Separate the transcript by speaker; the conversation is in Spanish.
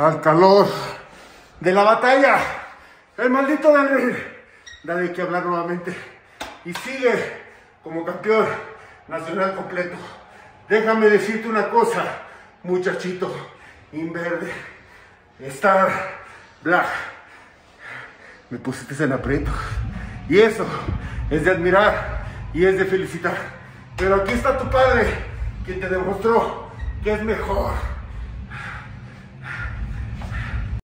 Speaker 1: al calor de la batalla. El maldito Daniel da de qué hablar nuevamente y sigue como campeón nacional completo. Déjame decirte una cosa, muchachito, inverde, Star Black. Me pusiste en aprieto. Y eso es de admirar y es de felicitar. Pero aquí está tu padre, quien te demostró que es mejor.